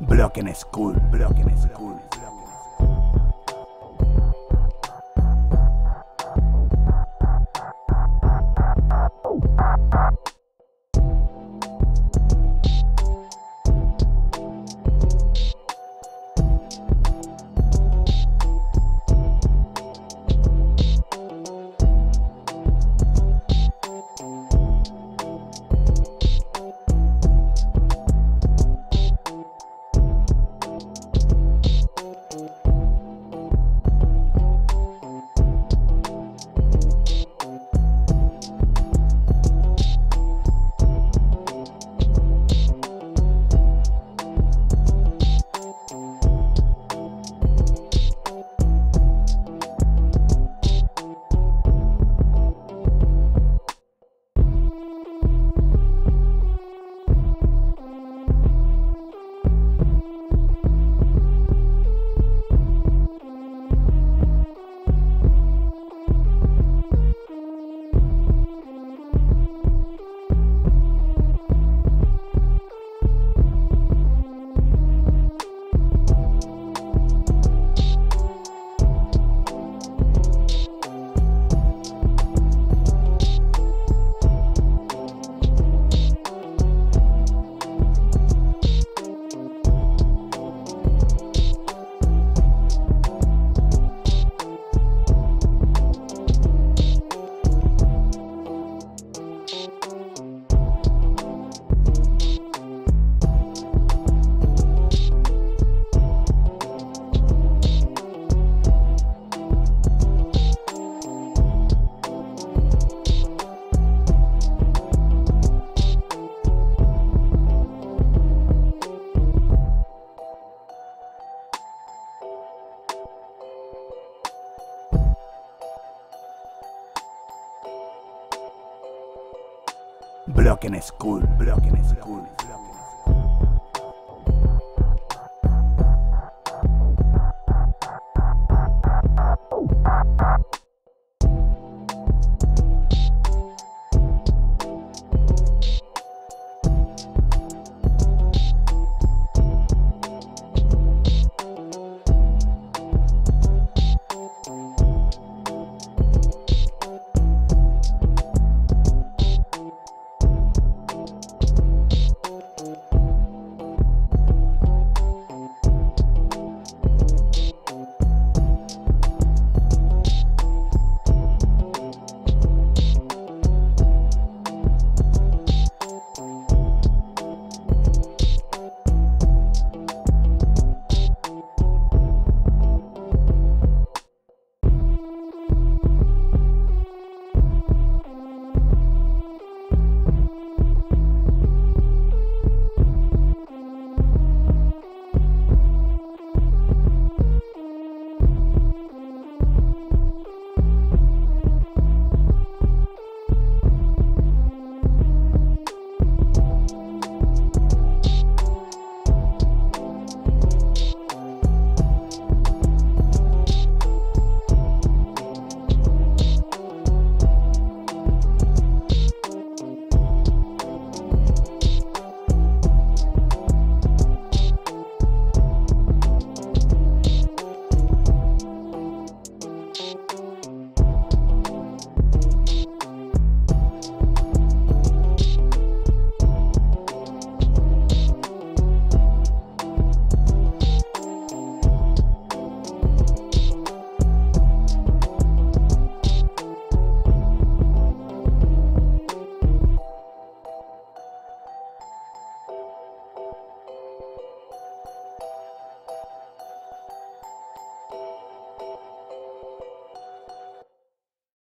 Broken School, Broken School. Broken School, Broken School.